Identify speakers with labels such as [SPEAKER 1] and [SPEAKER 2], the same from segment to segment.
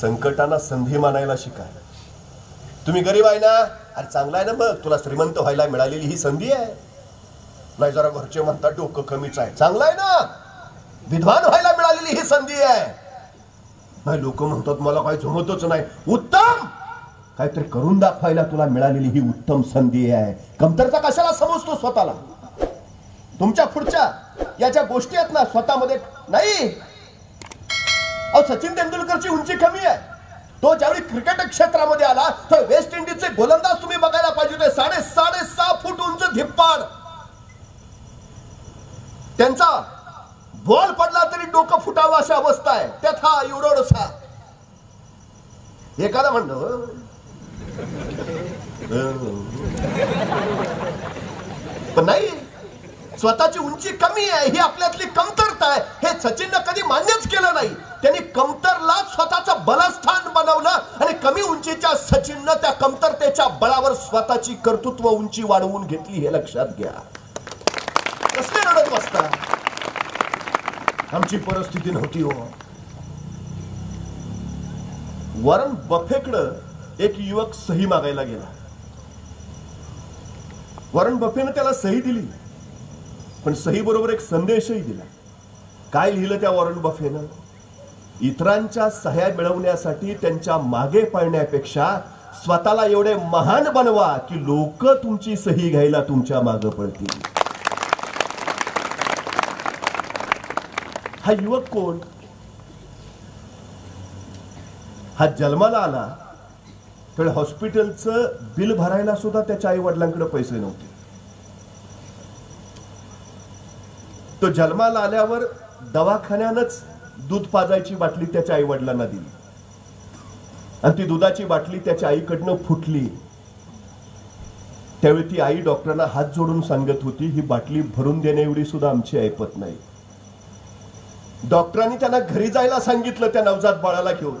[SPEAKER 1] संकटांना संधी मानायला शिका. तुम्ही गरीब आहे ना? अरे चांगला आहे ना मग. तुला श्रीमंत व्हायला मिळालेली ही संधी आहे. नाही जरा घरचे म्हणतात डोकं कमीच आहे. चांगलं आहे ना? विद्वान व्हायला मिळालेली ही संधी आहे. नाही लोक म्हणतात मला काही जमतच नाही. उत्तम! काहीतरी करून दाखवायला तुला मिळालेली ही उत्तम संधी आहे. कमतरता कशाला समजतो स्वतःला? तुमच्या पुढच्या या ज्या गोष्टी आहेत ना स्वतःमध्ये नाही अहो सचिन तेंडुलकरची उंची कमी आहे. तो ज्यावेळी क्रिकेट क्षेत्रामध्ये आला तर वेस्ट इंडिजचे गोलंदाज तुम्ही बघायला पाहिजे होते. साडे साडे सहा फूट उंच धिप्पाड. त्यांचा बॉल पडला तरी डोकं फुटावं अशी अवस्था आहे. त्यात हा एवढोसा. एखादा म्हणतो पण नाही स्वतःची उंची कमी आहे ही आपल्यातली कमतरता आहे. हे सचिननं कधी मान्यच केलं नाही. त्यांनी कमतरला स्वतःचं बलस्थान बनवलं आणि कमी उंचीच्या सचिननं त्या कमतरतेच्या बळावर स्वतःची कर्तृत्व उंची वाढवून घेतली हे लक्षात घ्या. कसले रडत बसता? आमची परिस्थिती नव्हती हो. वरण बफेकडं एक युवक सही मागायला गेला. वरण बफेनं त्याला सही दिली. पण सही बरोबर एक संदेशही दिला. काय लिहिलं त्या वॉरन बफेनं? इतरांच्या सह्या मिळवण्यासाठी त्यांच्या मागे पळण्यापेक्षा स्वतःला एवढे महान बनवा की लोक तुमची सही घ्यायला तुमच्या मागे पळतील हा युवक कोण? हा जन्माला आला तर हॉस्पिटलचं बिल भरायला सुद्धा त्याच्या आई वडिलांकडे पैसे नव्हते. तो जन्माला आल्यावर दवाखान्यानंच दूध पाजायची बाटली त्याच्या आई वडिलांना दिली. आणि ती दुधाची बाटली त्याच्या आईकडनं फुटली. त्यावेळी ती आई डॉक्टरांना हात जोडून सांगत होती ही बाटली भरून देण्या एवढी सुद्धा आमची ऐपत नाही. डॉक्टरांनी त्यांना घरी जायला सांगितलं त्या नवजात बाळाला घेऊन.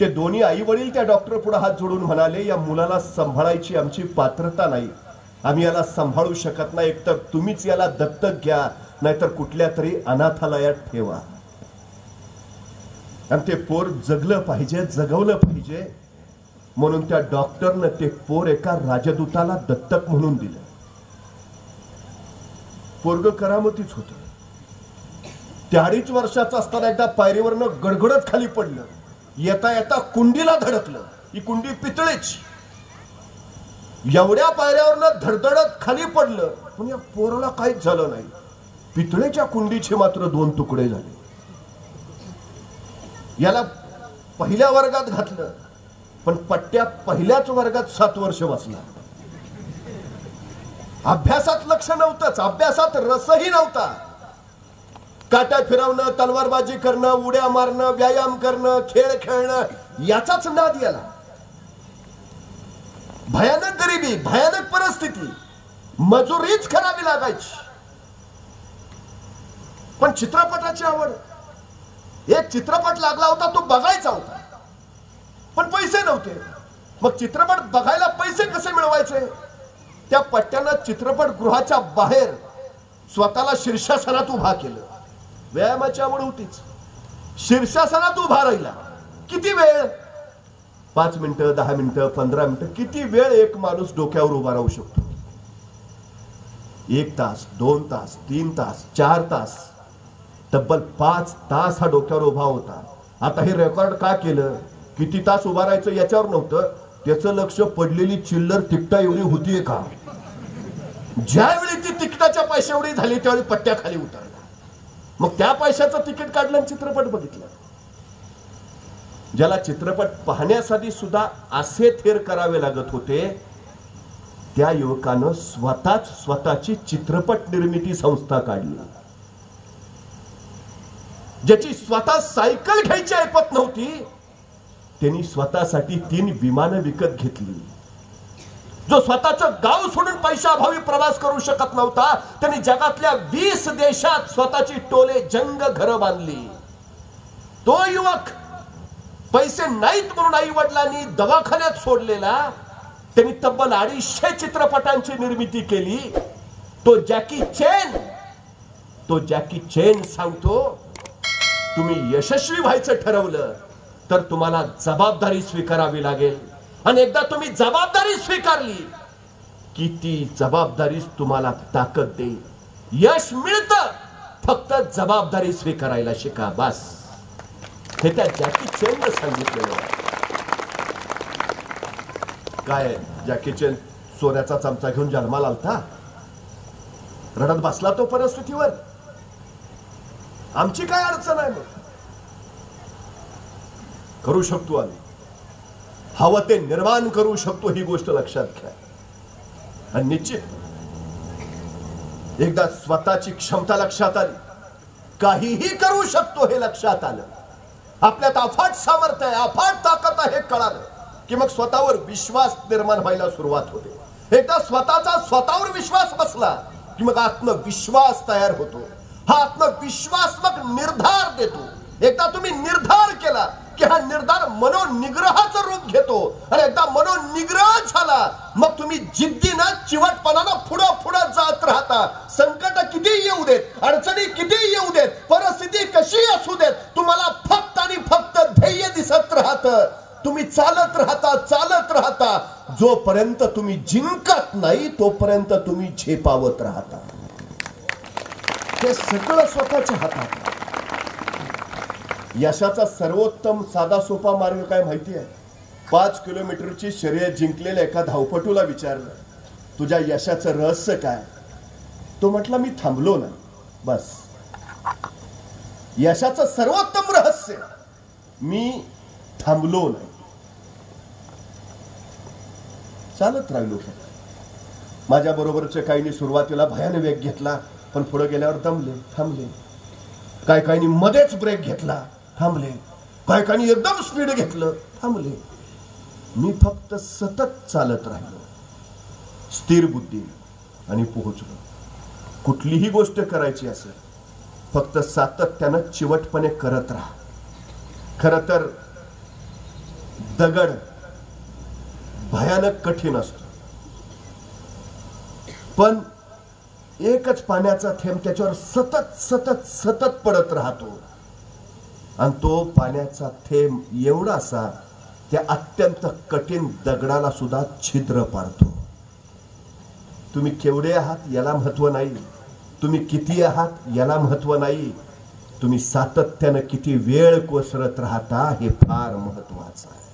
[SPEAKER 1] ते दोन्ही आई वडील त्या डॉक्टर पुढे हात जोडून म्हणाले या मुलाला सांभाळायची आमची पात्रता नाही. आम्ही याला सांभाळू शकत नाही. एकतर तुम्हीच याला दत्तक घ्या नाहीतर कुठल्या तरी अनाथालयात ठेवा. आणि ते पोर जगलं पाहिजे जगवलं पाहिजे. म्हणून त्या डॉक्टरनं ते पोर एका राजदूताला दत्तक म्हणून दिलं. पोरग करामतीच होत. त्याडीच अडीच वर्षाचं असताना एकदा पायरीवरनं गडगडत खाली पडलं. येता येता कुंडीला धडकलं. ही कुंडी पितळेची. एवढ्या पायऱ्यावरनं धडधडत खाली पडलं पण या पोराला काहीच झालं नाही. पितळेच्या कुंडीचे मात्र दोन तुकडे झाले. याला पहिल्या वर्गात घातलं पण पट्ट्या पहिल्याच वर्गात सात वर्ष वाचला. अभ्यासात लक्ष नव्हतंच अभ्यासात रसही नव्हता. काट्या फिरवणं तलवारबाजी करणं उड्या मारणं व्यायाम करणं खेळ खेळणं याचाच नाद याला. भयानक गरिबी भयानक परिस्थिती. मजुरीच करावी लागायची. पण चित्रपटाची आवड. एक चित्रपट लागला होता तो बघायचा होता. पण पैसे नव्हते. मग चित्रपट बघायला पैसे कसे मिळवायचे? त्या पट्ट्यानं चित्रपट गृहाच्या बाहेर स्वतःला शीर्षासनात उभा केलं. व्यायामाची आवड होतीच. शीर्षासनात उभा राहिला. किती वेळ? पाच मिनिटं दहा मिनिटं पंधरा मिनिटं किती वेळ एक माणूस डोक्यावर उभा राहू शकतो? एक तास दोन तास तीन तास चार तास. तब्बल पाच तास हा डोक्यावर उभा होता. आता हे रेकॉर्ड का केलं? किती तास उभा राहायचं याच्यावर नव्हतं. त्याचं लक्ष पडलेली चिल्लर तिकटा एवढी होतीये का? ज्यावेळी ती तिकटाच्या पैशा एवढी झाली त्यावेळी पट्ट्या खाली उतरला मग त्या पैशाचं तिकीट काढलं आणि चित्रपट बघितला. ज्याला चित्रपट पाहण्यासाठी सुद्धा असे थेर करावे लागत होते त्या युवकानं स्वतःच स्वतःची चित्रपट निर्मिती संस्था काढली. ज्याची स्वतः सायकल घ्यायची ऐकत नव्हती त्यांनी स्वतःसाठी तीन विमानं विकत घेतली. जो स्वतःचं गाव सोडून पैशाअभावी प्रवास करू शकत नव्हता त्यांनी जगातल्या वीस देशात स्वतःची टोले जंग घर बांधली. तो युवक नाहीत म्हणून आई वडिलांनी दवाखान्यात सोडलेला. त्यांनी तब्बल अडीचशे चित्रपटांची निर्मिती केली. तो जॅकी चेन तो जॅकी चेन सांगतो तुम्ही यशस्वी व्हायचं ठरवलं तर तुम्हाला जबाबदारी स्वीकारावी लागेल. आणि एकदा तुम्ही जबाबदारी स्वीकारली की ती जबाबदारीच तुम्हाला ताकद देईल. यश मिळतं फक्त जबाबदारी स्वीकारायला शिका बस. हे त्या जॅकी चेननं सांगितलेलं आहे काय जॅकी चेन सोन्याचा चमचा घेऊन जन्माला आलता रडत बसला तो परिस्थितीवर आमची काय अडचण आहे मग करू शकतो आम्ही हवं ते निर्माण करू शकतो ही गोष्ट लक्षात घ्या आणि निश्चित एकदा स्वतःची क्षमता लक्षात आली काहीही करू शकतो हे लक्षात आलं आपल्यात अफाट सामर्थ्य आहे अफाट ताकद आहे हे कळालं. की मग स्वतःवर विश्वास निर्माण व्हायला सुरुवात होते. एकदा स्वतःचा स्वतःवर विश्वास बसला की मग आत्मविश्वास तयार होतो. हा आत्मविश्वास मग निर्धार देतो. एकदा तुम्ही निर्धार केला की हा निर्धार मनोनिग्रहाचं रूप घेतो. आणि एकदा मनोनिग्रह झाला मग तुम्ही जिद्दीनं चिवटपणानं पुढं पुढं जात राहता. संकट किती येऊ देत अडचणी किती येऊ देत परिस्थिती कशी असू देत तुम्हाला फक्त आणि फक्त ध्येय दिसत राहत तुम्ही चालत राहता चालत राहता. जोपर्यंत तुम्ही जिंकत नाही तोपर्यंत तुम्ही झेपावत राहता. हे सगळं स्वतःच्या हातात. यशाचा सर्वोत्तम साधा सोपा मार्ग काय माहिती आहे? पाच किलोमीटरची शर्यत जिंकलेल्या एका धावपटूला विचारलं तुझ्या यशाचं रहस्य काय? तो म्हटला मी थांबलो नाही. बस. यशाचं सर्वोत्तम रहस्य मी थांबलो नाही. चालत राहिलो फक्त माझ्या बरोबरच्या काहींनी सुरुवातीला भयाने वेग घेतला पण पुढे गेल्यावर दमले थांबले. काय काहींनी मध्येच ब्रेक घेतला थांबले. काय काहींनी एकदम स्पीड घेतलं थांबले. मी फक्त सतत चालत राहिलो. स्थिर बुद्धी आणि पोहोचलो. कुठलीही गोष्ट करायची असेल फक्त सातत्यानं चिवटपणे करत राहा. खर तर दगड भयानक कठीण असतो. पण एकच पाण्याचा थेंब त्याच्यावर सतत सतत सतत पडत राहतो. आणि तो पाण्याचा थेंब एवढा असा त्या अत्यंत कठीण दगडाला सुद्धा छिद्र पाडतो. तुम्ही केवढे आहात याला महत्त्व नाही. तुम्ही किती आहात याला महत्त्व नाही. तुम्ही सातत्यानं किती वेळ कोसरत राहता हे फार महत्वाचं आहे.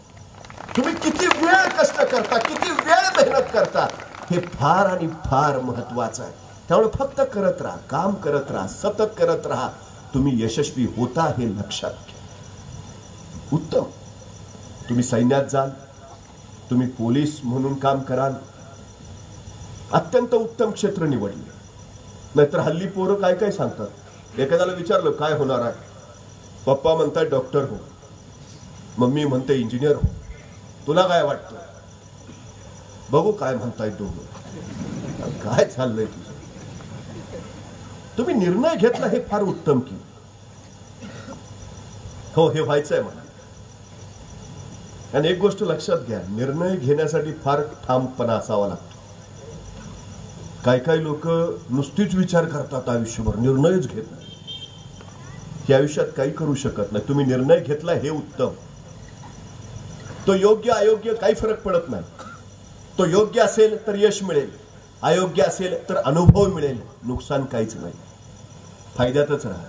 [SPEAKER 1] तुम्ही किती वेळ कष्ट करता किती वेळ मेहनत करता हे फार आणि फार महत्वाचं आहे. त्यामुळे फक्त करत राहा काम करत राहा सतत करत राहा. तुम्ही यशस्वी होता हे लक्षात घ्या. उत्तम. तुम्ही सैन्यात जाल तुम्ही पोलीस म्हणून काम कराल. अत्यंत उत्तम क्षेत्र निवडले. नाहीतर हल्ली पोरं काय काय सांगतात? एखाद्याला विचारलं काय होणार आहे? पप्पा म्हणतात डॉक्टर हो. मम्मी म्हणते इंजिनियर हो. तुला काय वाटतं? बघू काय म्हणताय दोघं. काय चाललंय तुझं? तुम्ही निर्णय घेतला हे फार उत्तम की. हो हे व्हायचंय मला. आणि एक गोष्ट लक्षात घ्या निर्णय घेण्यासाठी फार ठामपणा असावा लागतो. काही काही लोक नुसतीच विचार करतात आयुष्यभर निर्णयच घेत नाही हे आयुष्यात काही करू शकत नाही. तुम्ही निर्णय घेतला हे उत्तम. तो योग्य अयोग्य काही फरक पडत नाही. तो योग्य असेल तर यश मिळेल. अयोग्य असेल तर अनुभव मिळेल. नुकसान काहीच नाही. फायद्यातच राहा